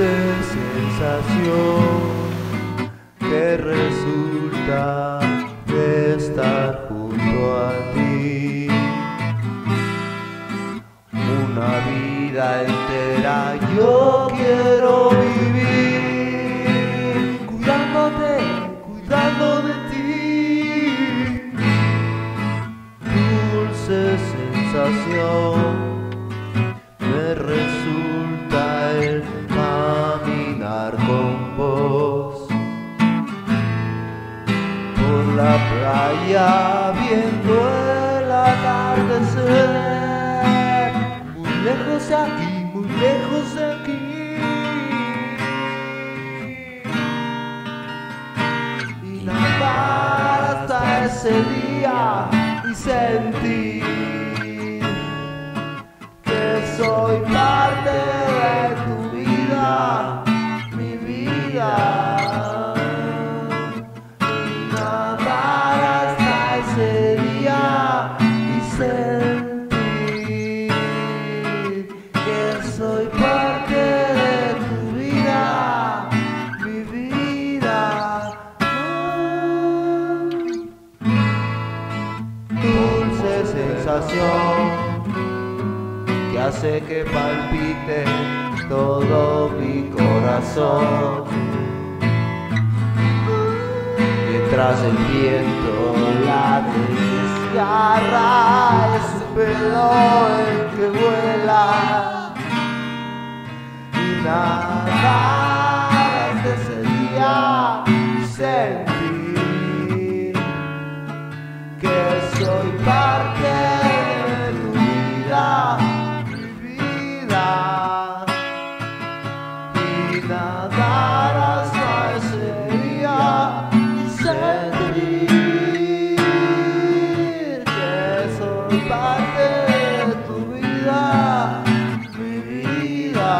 dulce sensación que resulta de estar junto a ti. Una vida entera yo quiero vivir cuidándote, cuidando de ti. Dulce sensación playa viendo el atardecer. Muy lejos de aquí, muy lejos de aquí. Y nadar hasta ese día y sentir que soy parte que hace que palpite todo mi corazón. Mientras el viento la desgarra, es su pelo el que vuela. Y nada Hasta ese día y sentir que soy parte de tu vida, mi vida.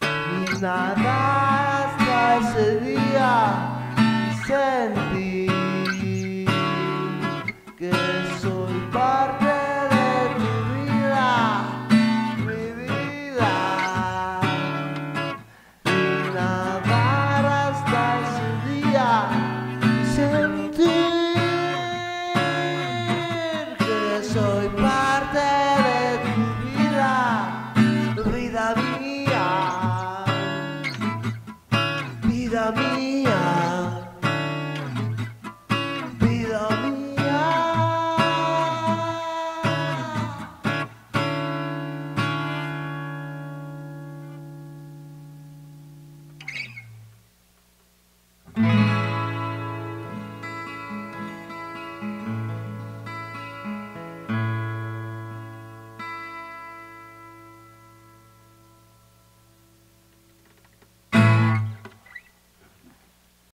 Ni nada hasta ese día sin. soy parte de tu vida, vida mía, vida mía.